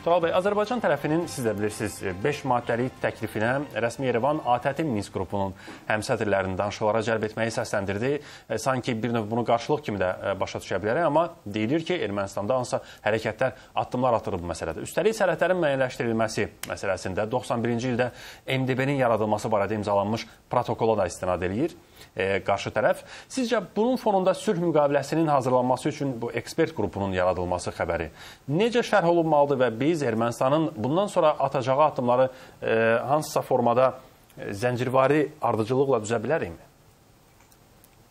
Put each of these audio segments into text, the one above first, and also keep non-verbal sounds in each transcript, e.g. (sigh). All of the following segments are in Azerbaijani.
Tural bəy, Azərbaycan tərəfinin siz də bilirsiniz 5 maddəlik təklifinə rəsmi Yerevan ATƏT Minsk qrupunun həmsədrlərini danışıqlara cəlb etməyi səsləndirdi. E, sanki bir növ bunu qarşılıq kimi də e, başa düşə bilərək, amma deyilir ki, Ermənistanda hansısa hərəkətlər, addımlar atılıb bu məsələdə. Üstəlik sərhədlərin müəyyənləşdirilməsi məsələsində 91-ci ildə MDB-nin yaradılması barədə imzalanmış protokola da istinad eləyir e, qarşı tərəf. Sizcə bunun fonunda sülh müqaviləsinin hazırlanması üçün bu ekspert qrupunun yaradılması xəbəri necə şərh olunmalıdır və biz Ermənistanın bundan sonra atacağı addımları e, hansısa formada e, zəncirvari ardıcıllıqla düzə bilərikmi?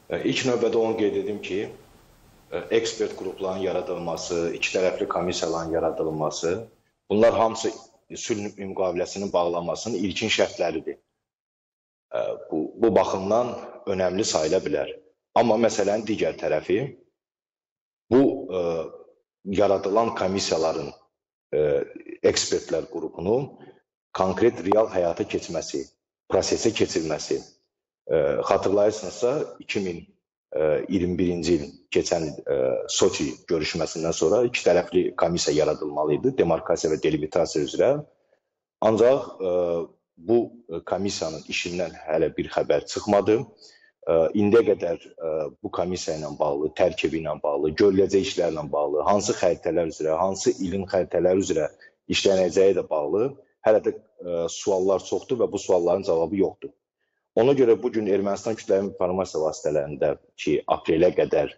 E, ilk növbədə onu qeyd edim ki, e, ekspert qrupların yaradılması, iki tərəfli komissiyaların yaradılması, bunlar hamısı sülh müqaviləsinin bağlanmasının ilkin şərtləridir. Bu, bu baxımdan önəmli sayıla bilər. Amma məsələnin digər tərəfi bu ə, yaradılan komissiyaların ə, ekspertlər qrupunun konkret real həyata keçməsi, prosesə keçirilməsi. Ə, xatırlayırsınızsa 2021-ci il keçən ə, Soçi görüşməsindən sonra iki tərəfli komissiya yaradılmalı idi, demarkasiya və delimitasiya üzrə. Ancaq ə, bu komissiyanın işindən hələ bir xəbər çıxmadı indiyə qədər bu komissiya ilə bağlı, tərkibi ilə bağlı, görüləcək işlərlə bağlı, hansı xəritələr üzrə, hansı ilin xəritələri üzrə işlənəcəyi də bağlı hələ də suallar çoxdur və bu sualların cavabı yoxdur. Ona görə bu gün Ermənistan kütləvi informasiya vasitələrində ki, aprelə qədər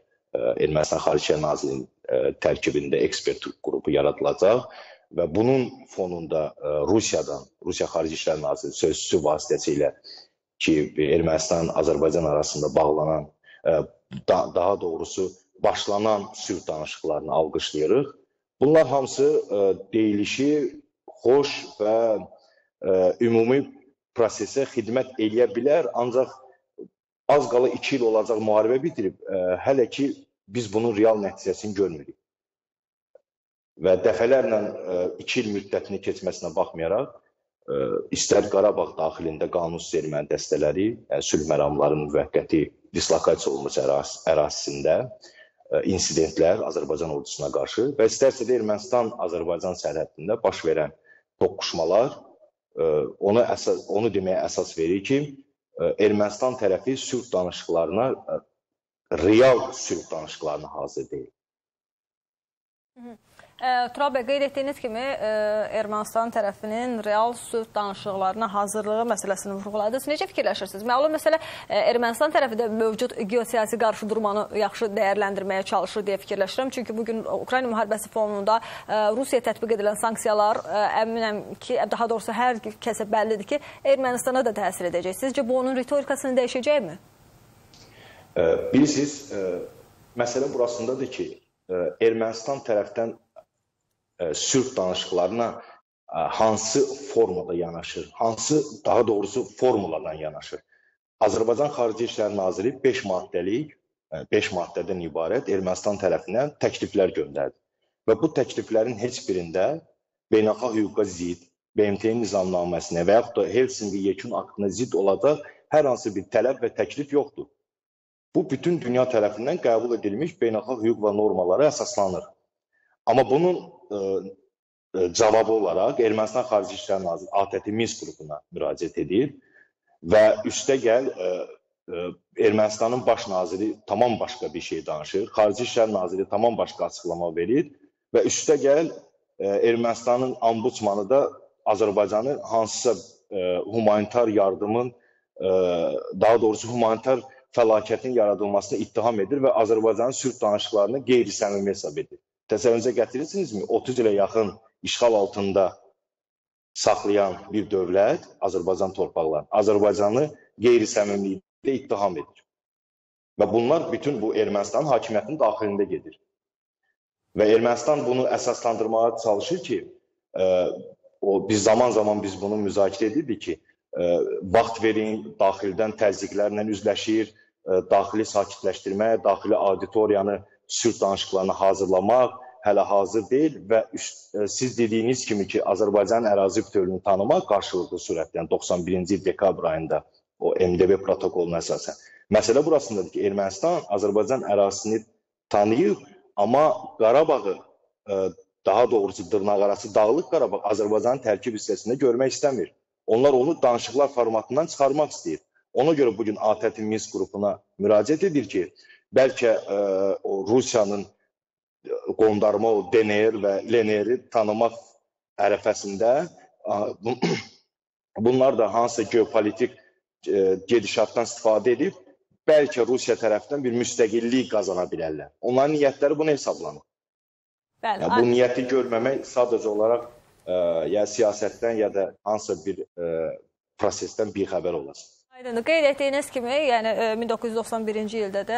Ermənistan Xarici Nazirliyinin tərkibində ekspert qrupu yaradılacaq və bunun fonunda Rusiyadan, Rusiya Xarici İşlər Nazirliyi sözçüsü vasitəsilə ki, Ermənistan, Azərbaycan arasında bağlanan, e, daha doğrusu başlanan sülh danışıqlarını alqışlayırıq. Bunlar hamısı e, deyilişi xoş və e, ümumi prosesə xidmət eləyə bilər, ancaq az qala 2 il olacaq müharibə bitirib, hələ ki biz bunun real nəticəsini görmürük. Və dəfələrlə 2 il müddətini keçməsinə baxmayaraq, istər Qarabağ daxilində qanunsuz erməni dəstələri, yəni sülh məramlarının müvəqqəti dislokasiya olunmuş ərazisində insidentlər Azərbaycan ordusuna qarşı və istərsə də Ermənistan-Azərbaycan sərhədində baş verən toqquşmalar onu əsas onu deməyə əsas verir ki, Ermənistan tərəfi sülh danışıqlarına real sülh danışıqlarına hazır deyil. Tural bəy, qeyd etdiyiniz kimi Ermənistan tərəfinin real sülh danışıqlarına hazırlığı məsələsini vurğuladınız. Necə fikirləşirsiniz? Məlum məsələ Ermənistan tərəfi də mövcud geosiyasi qarşıdurmanı yaxşı dəyərləndirməyə çalışır deyə fikirləşirəm. Çünki bu gün Ukrayna müharibəsi fonunda Rusiya tətbiq edilən sanksiyalar əminəm ki, daha doğrusu hər kəsə bəllidir ki, Ermənistana da təsir edəcək. Sizcə bu onun ritorikasını dəyişəcəkmi? Bilirsiniz, məsələ burasındadır ki, Ermənistan tərəfdən sülh danışıqlarına hansı formada yanaşır, hansı daha doğrusu formuladan yanaşır. Azərbaycan Xarici İşlər Naziri 5 maddəlik, 5 maddədən ibarət Ermənistan tərəfindən təkliflər göndərdi. Və bu təkliflərin heç birində beynəlxalq hüquqa zidd, BMT-nin nizamnaməsinə və yaxud da Helsinki yekun aktına zidd olacaq hər hansı bir tələb və təklif yoxdur. Bu bütün dünya tərəfindən qəbul edilmiş beynəlxalq hüquq və normalara əsaslanır. Amma bunun ə, ə, cavabı olaraq Ermənistan Xarici İşlər Naziri ATƏT Minsk qrupuna müraciət edir və üstəgəl ə, ə, Ermənistanın baş naziri tamam başqa bir şey danışır. Xarici İşlər Naziri tamam başqa açıqlama verir və üstəgəl Ermənistanın ombudsmanı da Azərbaycanı hansısa ə, humanitar yardımın ə, daha doğrusu humanitar fəlakətin yaradılmasına ittiham edir və Azərbaycanın sülh danışıqlarını qeyri-səmimi hesab edir. Təsəvvürünüzə gətirirsinizmi? 30 ilə yaxın işğal altında saxlayan bir dövlət Azərbaycan torpaqlarını, Azərbaycanı qeyri-səmimilikdə ittiham edir. Və bunlar bütün bu Ermənistan hakimiyyətinin daxilində gedir. Və Ermənistan bunu əsaslandırmağa çalışır ki, ə, o biz zaman-zaman biz bunu müzakirə edirdik ki, vaxt verin, daxildən təzyiqlərlə üzləşir, ə, daxili sakitləşdirmə, daxili auditoriyanı sülh danışıqlarına hazırlamaq hələ hazır deyil və e, siz dediyiniz kimi ki, Azərbaycan ərazi bütövlüyünü tanımaq qarşılıqlı surətdə, yəni 91-ci il dekabr ayında o MDB protokoluna əsasən. Məsələ burasındadır ki, Ermənistan Azərbaycan ərazisini tanıyıb, amma Qarabağı ə, daha doğrusu dırnaqarası Dağlıq Qarabağ Azərbaycanın tərkib hissəsində görmək istəmir. Onlar onu danışıqlar formatından çıxarmaq istəyir. Ona görə bu gün ATƏT Minsk qrupuna müraciət edir ki, bəlkə ə, o Rusiyanın qondarma o DNR və LNR-i tanımaq ərəfəsində ə, (clears throat) bunlar da hansısa geopolitik ə, gedişatdan istifadə edib bəlkə Rusiya tərəfindən bir müstəqillik qazana bilərlər. Onların niyyətləri bunu hesablanır. Bəli. Yəni, bu niyyəti görməmək sadəcə olaraq ya siyasətdən ya da hansısa bir prosesdən bixəbər olacaq. Aydındır. Qeyd etdiyiniz kimi, yəni e, 1991-ci ildə də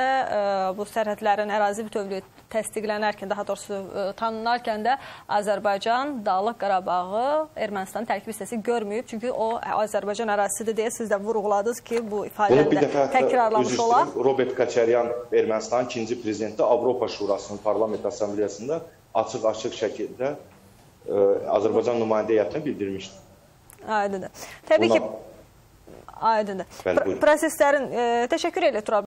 bu sərhədlərin ərazi bütövlüyü təsdiqlənərkən, daha doğrusu tanınarkən də Azərbaycan Dağlıq Qarabağı Ermənistanın tərkib hissəsi görməyib. Çünki o Azərbaycan ərazisidir deyə siz də vurğuladınız ki, bu ifadəni təkrarlamış olaq. Robert Kaçaryan Ermənistanın ikinci prezidenti Avropa Şurasının parlament assambleyasında açıq-açıq şəkildə Azərbaycan nümayəndə heyətinə bildirmişdi. Aydındır. Təbii Buna- ki, aydındır. Bəli, Pr proseslərin e, təşəkkür edirəm Turab